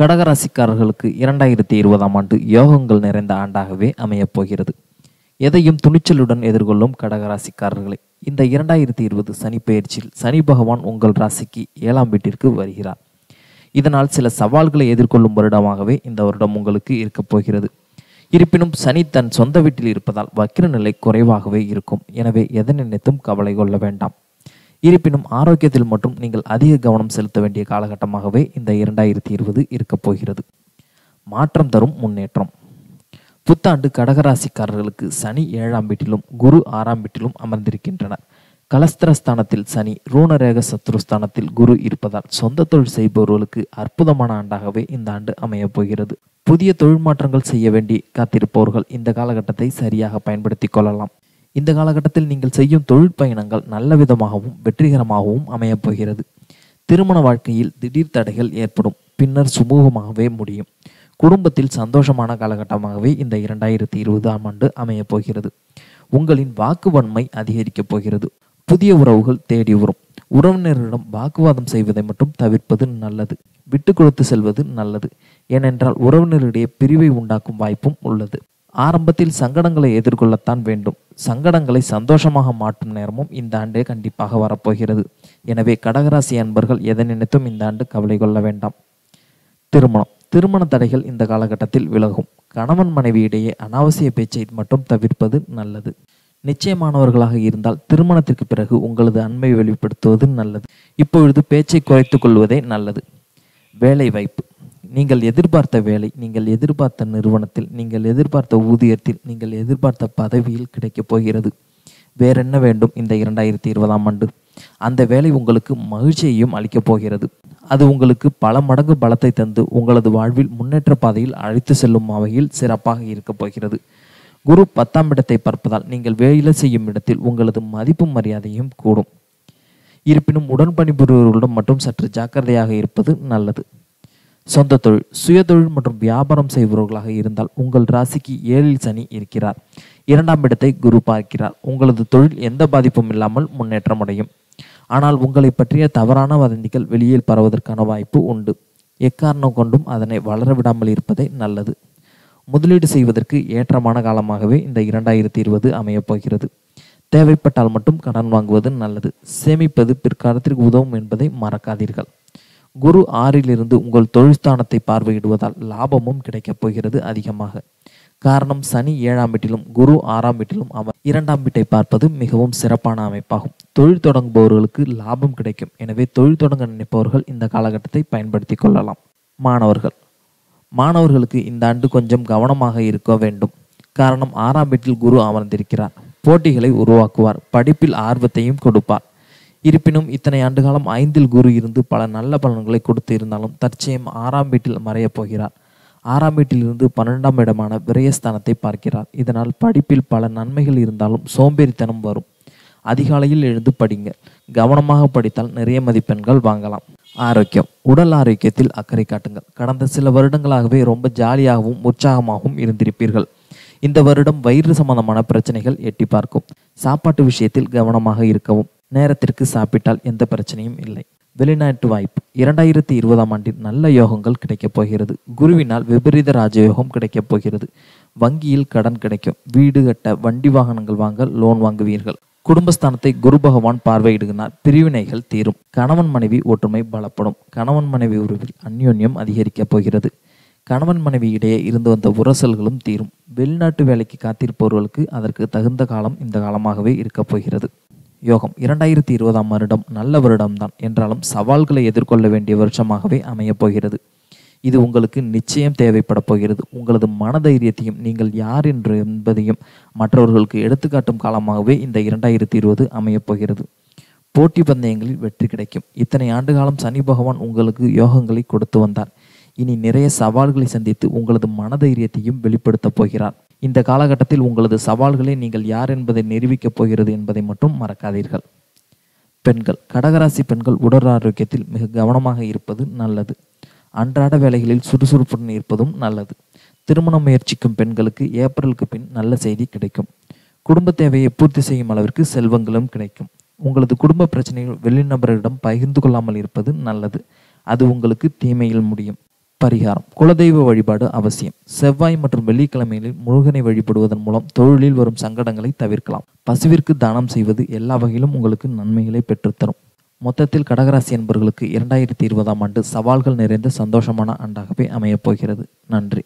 கடகராசிக்காரர்களுக்கு இரண்டாயிரத்தி இருபதாம் ஆண்டு யோகங்கள் நிறைந்த ஆண்டாகவே அமையப் போகிறது. எதையும் துணிச்சலுடன் எதிர்கொள்ளும் கடகராசிக்காரர்களை இந்த இரண்டாயிரத்தி இருபது சனி பயிற்சியில் சனி பகவான் உங்கள் ராசிக்கு ஏழாம் வீட்டிற்கு வருகிறார். இதனால் சில சவால்களை எதிர்கொள்ளும் வருடமாகவே இந்த வருடம் உங்களுக்கு இருக்கப் போகிறது. இருப்பினும் சனி தன் சொந்த வீட்டில் இருப்பதால் வக்கிர நிலை குறைவாகவே இருக்கும். எனவே எதை நினைத்தும் கவலை கொள்ள வேண்டாம். இருப்பினும் ஆரோக்கியத்தில் மட்டும் நீங்கள் அதிக கவனம் செலுத்த வேண்டிய காலகட்டமாகவே இந்த இரண்டாயிரத்தி இருபது இருக்கப் போகிறது. மாற்றம் தரும் முன்னேற்றம். புத்தாண்டு கடகராசிக்காரர்களுக்கு சனி ஏழாம் வீட்டிலும் குரு ஆறாம் வீட்டிலும் அமர்ந்திருக்கின்றனர். கலஸ்திரஸ்தானத்தில் சனி ரூணரேக சத்ருஸ்தானத்தில் குரு இருப்பதால் சொந்த தொழில் செய்பவர்களுக்கு அற்புதமான ஆண்டாகவே இந்த ஆண்டு அமையப் போகிறது. புதிய தொழில் மாற்றங்கள் செய்ய வேண்டி காத்திருப்பவர்கள் இந்த காலகட்டத்தை சரியாக பயன்படுத்திக் கொள்ளலாம். இந்த காலகட்டத்தில் நீங்கள் செய்யும் தொழில் பயணங்கள் நல்ல விதமாகவும் வெற்றிகரமாகவும் அமையப் போகிறது. திருமண வாழ்க்கையில் திடீர் தடைகள் ஏற்படும். பின்னர் சுமூகமாகவே முடியும். குடும்பத்தில் சந்தோஷமான காலகட்டமாகவே இந்த இரண்டாயிரத்தி இருபதாம் ஆண்டு அமையப் போகிறது. உங்களின் வாக்குவன்மை அதிகரிக்கப் போகிறது. புதிய உறவுகள் தேடி வரும். உறவினரிடம் வாக்குவாதம் செய்வதை மட்டும் தவிர்ப்பது நல்லது. விட்டு கொடுத்து செல்வது நல்லது. ஏனென்றால் உறவினரிடையே பிரிவை உண்டாக்கும் வாய்ப்பும் உள்ளது. ஆரம்பத்தில் சங்கடங்களை எதிர்கொள்ளத்தான் வேண்டும். சங்கடங்களை சந்தோஷமாக மாற்றும் நேரமும் இந்த ஆண்டே கண்டிப்பாக வரப்போகிறது. எனவே கடகராசி அன்பர்கள் எதை நினைத்தும் இந்த ஆண்டு கவலை கொள்ள வேண்டாம். திருமணம். திருமண தடைகள் இந்த காலகட்டத்தில் விலகும். கணவன் மனைவி இடையே அனாவசிய பேச்சை மட்டும் தவிர்ப்பது நல்லது. நிச்சயமானவர்களாக இருந்தால் திருமணத்திற்கு பிறகு உங்களது அண்மை வெளிப்படுத்துவது நல்லது. இப்பொழுது பேச்சை குறைத்துக் கொள்வதே நல்லது. வேலை வாய்ப்பு நீங்கள் எதிர்பார்த்த வேலை நீங்கள் எதிர்பார்த்த நிறுவனத்தில் நீங்கள் எதிர்பார்த்த ஊதியத்தில் நீங்கள் எதிர்பார்த்த பதவியில் கிடைக்கப் போகிறது. வேறென்ன வேண்டும் இந்த இரண்டாயிரத்தி இருபதாம் ஆண்டு? அந்த வேலை உங்களுக்கு மகிழ்ச்சியையும் அளிக்கப் போகிறது. அது உங்களுக்கு பல மடங்கு பலத்தை தந்து உங்களது வாழ்வில் முன்னேற்ற பாதையில் அழைத்து செல்லும் வகையில் சிறப்பாக இருக்கப் போகிறது. குரு பத்தாம் இடத்தை பார்ப்பதால் நீங்கள் வேலை செய்யும் இடத்தில் உங்களது மதிப்பு மரியாதையும் கூடும். இருப்பினும் உடன் பணிபுரிபவர்களிடம் மட்டும் சற்று ஜாக்கிரதையாக இருப்பது நல்லது. சொந்த தொழில் சுய தொழில் மற்றும் வியாபாரம் செய்பவர்களாக இருந்தால் உங்கள் ராசிக்கு ஏழில் சனி இருக்கிறார். இரண்டாம் இடத்தை குரு பார்க்கிறார். உங்களது தொழில் எந்த பாதிப்பும் இல்லாமல் முன்னேற்றம் அடையும். ஆனால் உங்களை பற்றிய தவறான வதந்திகள் வெளியில் பரவதற்கான வாய்ப்பு உண்டு. எக்காரணம் கொண்டும் அதனை வளர விடாமல் இருப்பதே நல்லது. முதலீடு செய்வதற்கு ஏற்றமான காலமாகவே இந்த இரண்டாயிரத்தி இருபது அமையப்போகிறது தேவைப்பட்டால் மட்டும் கடன் வாங்குவது நல்லது. சேமிப்பது பிற்காலத்திற்கு உதவும் என்பதை மறக்காதீர்கள். குரு ஆறிலிருந்து உங்கள் தொழில்ஸ்தானத்தை பார்வையிடுவதால் லாபமும் கிடைக்கப் போகிறது அதிகமாக. காரணம் சனி ஏழாம் வீட்டிலும் குரு ஆறாம் வீட்டிலும் அவர் இரண்டாம் வீட்டை பார்ப்பது மிகவும் சிறப்பான அமைப்பாகும். தொழில் தொடங்குபவர்களுக்கு லாபம் கிடைக்கும். எனவே தொழில் தொடங்க நினைப்பவர்கள் இந்த காலகட்டத்தை பயன்படுத்தி கொள்ளலாம். மாணவர்கள். மாணவர்களுக்கு இந்த ஆண்டு கொஞ்சம் கவனமாக இருக்க வேண்டும். காரணம் ஆறாம் வீட்டில் குரு அமர்ந்திருக்கிறார். போட்டிகளை உருவாக்குவார். படிப்பில் ஆர்வத்தையும் கொடுப்பார். இருப்பினும் இத்தனை ஆண்டுகாலம் ஐந்தில் குரு இருந்து பல நல்ல பலன்களை கொடுத்து இருந்தாலும் தற்செயம் ஆறாம் வீட்டில் மறையப் போகிறார். ஆறாம் வீட்டிலிருந்து பன்னெண்டாம் இடமான விரயஸ்தானத்தை பார்க்கிறார். இதனால் படிப்பில் பல நன்மைகள் இருந்தாலும் சோம்பேறித்தனம் வரும். அதிகாலையில் எழுந்து படிங்க. கவனமாக படித்தால் நிறைய மதிப்பெண்கள் வாங்கலாம். ஆரோக்கியம். உடல் ஆரோக்கியத்தில் அக்கறை காட்டுங்கள். கடந்த சில வருடங்களாகவே ரொம்ப ஜாலியாகவும் உற்சாகமாகவும் இருந்திருப்பீர்கள். இந்த வருடம் வயிறு சம்பந்தமான பிரச்சனைகள் எட்டி பார்க்கும். சாப்பாட்டு விஷயத்தில் கவனமாக இருக்கவும் நேரத்திற்கு சாப்பிட்டால் எந்த பிரச்சனையும் இல்லை. வெளிநாட்டு வாய்ப்பு. இரண்டாயிரத்தி இருபதாம் ஆண்டில் நல்ல யோகங்கள் கிடைக்கப் போகிறது. குருவினால் விபரீத ராஜயோகம் கிடைக்கப் போகிறது. வங்கியில் கடன் கிடைக்கும். வீடு கட்ட வண்டி வாகனங்கள் வாங்க லோன் வாங்குவீர்கள். குடும்பஸ்தானத்தை குரு பகவான் பார்வையிடுகிறார். பிரிவினைகள் தீரும். கணவன் மனைவி ஒற்றுமை பலப்படும். கணவன் மனைவி உறவில் அந்யோன்யம் அதிகரிக்கப் போகிறது. கணவன் மனைவி இடையே இருந்து வந்த உரசல்களும் தீரும். வெளிநாட்டு வேலைக்கு காத்திருப்பவர்களுக்கு அதற்கு தகுந்த காலம் இந்த காலமாகவே இருக்கப் போகிறது. யோகம். இரண்டாயிரத்தி இருபதாம் வருடம் நல்ல வருடம்தான். என்றாலும் சவால்களை எதிர்கொள்ள வேண்டிய வருஷமாகவே அமையப் போகிறது. இது உங்களுக்கு நிச்சயம் தேவைப்பட போகிறது. உங்களது மனதைரியத்தையும் நீங்கள் யார் என்று என்பதையும் மற்றவர்களுக்கு எடுத்துக்காட்டும் காலமாகவே இந்த இரண்டாயிரத்தி இருபது அமையப் போகிறது. போட்டி பந்தயங்களில் வெற்றி கிடைக்கும். இத்தனை ஆண்டு காலம் சனி பகவான் உங்களுக்கு யோகங்களை கொடுத்து வந்தார். இனி நிறைய சவால்களை சந்தித்து உங்களது மனதைரியத்தையும் வெளிப்படுத்தப் போகிறார். இந்த காலகட்டத்தில் உங்களது சவால்களை நீங்கள் யார் என்பதை நிரூபிக்கப் போகிறது என்பதை மட்டும் மறக்காதீர்கள். பெண்கள் கடகராசி பெண்கள் உடல் ஆரோக்கியத்தில் மிக கவனமாக இருப்பது நல்லது. அன்றாட வேலைகளில் சுறுசுறுப்புடன் இருப்பதும் நல்லது. திருமணம் முயற்சிக்கும் பெண்களுக்கு ஏப்ரலுக்கு பின் நல்ல செய்தி கிடைக்கும். குடும்ப தேவையை பூர்த்தி செய்யும் அளவிற்கு செல்வங்களும் கிடைக்கும். உங்களது குடும்ப பிரச்சனைகள் வெளிநபரிடம் பகிர்ந்து கொள்ளாமல் இருப்பது நல்லது. அது உங்களுக்கு தீமையில் முடியும். பரிகாரம். குலதெய்வ வழிபாடு அவசியம். செவ்வாய் மற்றும் வெள்ளிக்கிழமைகளில் முருகனை வழிபடுவதன் மூலம் தொழிலில் வரும் சங்கடங்களை தவிர்க்கலாம். பசுவிற்கு தானம் செய்வது எல்லா வகையிலும் உங்களுக்கு நன்மைகளை பெற்றுத்தரும். மொத்தத்தில் கடகராசி என்பவர்களுக்கு இரண்டாயிரத்தி இருபதாம் ஆண்டு சவால்கள் நிறைந்த சந்தோஷமான ஆண்டாகவே அமையப் போகிறது. நன்றி.